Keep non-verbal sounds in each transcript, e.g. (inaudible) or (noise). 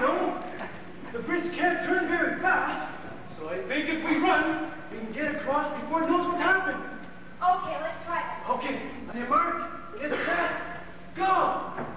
Know. The bridge can't turn very fast, so I think if we run, we can get across before it knows what's happened. Okay, let's try that. Okay, on your mark, get set, go!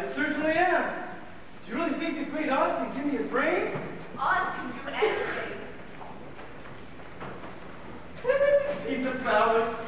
I certainly am. Do you really think the great Oz can give me a brain? Oz can do anything. (laughs) He's a balance.